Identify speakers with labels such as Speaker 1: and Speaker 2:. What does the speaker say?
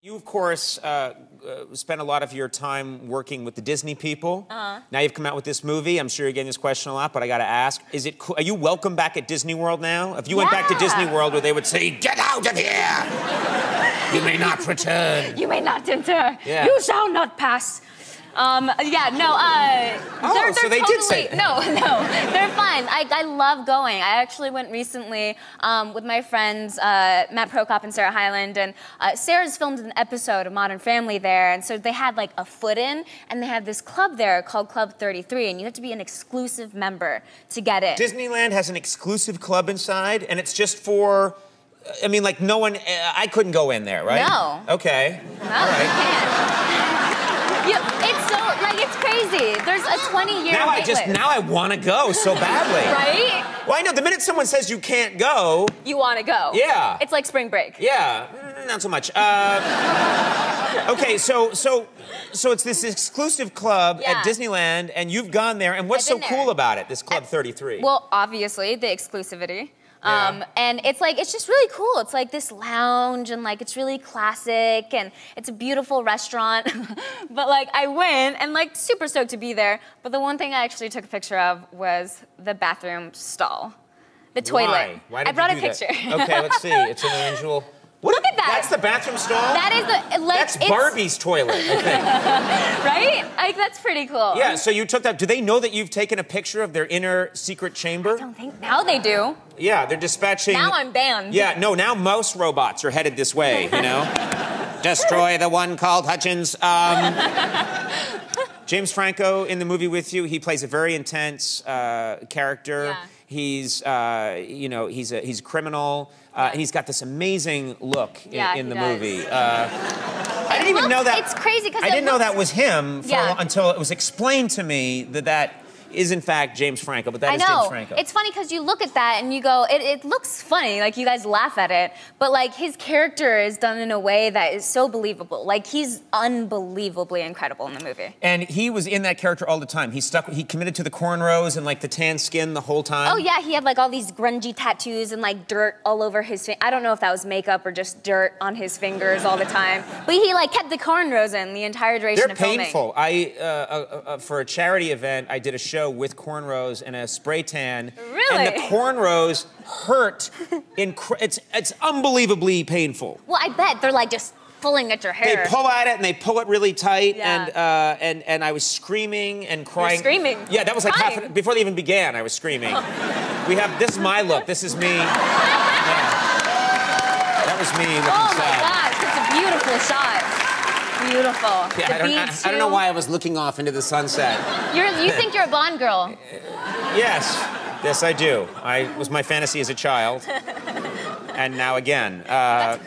Speaker 1: You, of course, uh, uh, spent a lot of your time working with the Disney people. Uh-huh. Now you've come out with this movie. I'm sure you're getting this question a lot, but I got to ask: Is it? Co- are you welcome back at Disney World now? If you went back to Disney World, where they would say, "Get out of here! you may not return."
Speaker 2: You may not enter.
Speaker 1: Yeah.
Speaker 2: You shall not pass. Um, yeah, no, uh,
Speaker 1: Oh,
Speaker 2: they're,
Speaker 1: so
Speaker 2: they're
Speaker 1: they
Speaker 2: totally,
Speaker 1: did say that.
Speaker 2: No, no, they're. I, I love going. I actually went recently um, with my friends uh, Matt Prokop and Sarah Hyland, and uh, Sarah's filmed an episode of Modern Family there, and so they had like a foot in, and they have this club there called Club 33, and you have to be an exclusive member to get in.
Speaker 1: Disneyland has an exclusive club inside, and it's just for. I mean, like no one. I couldn't go in there, right?
Speaker 2: No.
Speaker 1: Okay.
Speaker 2: No,
Speaker 1: All
Speaker 2: you
Speaker 1: right.
Speaker 2: can't. You, it's so like it's crazy. There's a 20 year
Speaker 1: Now I just
Speaker 2: list.
Speaker 1: now I want to go so badly.
Speaker 2: right?
Speaker 1: Well, I know the minute someone says you can't go,
Speaker 2: You want to go?
Speaker 1: Yeah.
Speaker 2: It's like spring break.
Speaker 1: Yeah, not so much. Uh, okay, so so so it's this exclusive club
Speaker 2: Yeah.
Speaker 1: at Disneyland, and you've gone there. And what's so
Speaker 2: I've
Speaker 1: cool
Speaker 2: there.
Speaker 1: about it? This Club 33.
Speaker 2: Well, obviously the exclusivity.
Speaker 1: Yeah.
Speaker 2: Um, and it's like it's just really cool. It's like this lounge and like it's really classic and it's a beautiful restaurant. but like I went and like super stoked to be there. But the one thing I actually took a picture of was the bathroom stall, the toilet.
Speaker 1: Why? Why did
Speaker 2: I brought
Speaker 1: you
Speaker 2: a
Speaker 1: do that?
Speaker 2: picture.
Speaker 1: okay, let's see. It's an unusual. What,
Speaker 2: Look at that.
Speaker 1: That's the bathroom stall.
Speaker 2: that is the like
Speaker 1: That's
Speaker 2: it's,
Speaker 1: Barbie's toilet, I think.
Speaker 2: right. Like that's pretty cool.
Speaker 1: yeah. So you took that. Do they know that you've taken a picture of their inner secret chamber?
Speaker 2: I don't think now they do.
Speaker 1: Yeah, they're dispatching.
Speaker 2: Now I'm banned.
Speaker 1: Yeah, no, now most robots are headed this way, you know? Destroy the one called Hudgens. Um, James Franco in the movie with you, he plays a very intense uh, character.
Speaker 2: Yeah.
Speaker 1: He's, uh, you know, he's a, he's a criminal. Uh, and he's got this amazing look in,
Speaker 2: Yeah,
Speaker 1: in
Speaker 2: he
Speaker 1: the
Speaker 2: does.
Speaker 1: movie. Uh, I didn't even
Speaker 2: looks-
Speaker 1: know that.
Speaker 2: it's crazy 'cause
Speaker 1: I didn't know that was him a
Speaker 2: Yeah.
Speaker 1: until it was explained to me that that is in fact James Franco. But that
Speaker 2: I
Speaker 1: is
Speaker 2: know.
Speaker 1: James Franco.
Speaker 2: It's funny because you look at that and you go, it, it looks funny. Like you guys laugh at it, but like his character is done in a way that is so believable. Like he's unbelievably incredible in the movie.
Speaker 1: And he was in that character all the time. He stuck. He committed to the cornrows and like the tan skin the whole time.
Speaker 2: Oh yeah, he had like all these grungy tattoos and like dirt all over his. Fi- I don't know if that was makeup or just dirt on his fingers all the time. But he like kept the cornrows in the entire duration
Speaker 1: They're
Speaker 2: of filming.
Speaker 1: painful. I uh, uh, uh, for a charity event, I did a show with cornrows and a spray tan.
Speaker 2: Really?
Speaker 1: And the cornrows hurt. It's it's unbelievably painful.
Speaker 2: Well, I bet they're like just pulling at your hair.
Speaker 1: They pull at it and they pull it really tight,
Speaker 2: Yeah.
Speaker 1: and uh, and and I was screaming and crying.
Speaker 2: screaming?
Speaker 1: Yeah, that was like half an, before they even began. I was screaming. we have this is my look. This is me. Yeah. That was me looking
Speaker 2: oh my
Speaker 1: sad.
Speaker 2: gosh, it's a beautiful shot. Beautiful.
Speaker 1: Yeah, I, don't, I, I don't know why I was looking off into the sunset.
Speaker 2: You're, you think you're a Bond girl.
Speaker 1: Yes, yes, I do. I was my fantasy as a child, and now again. Uh.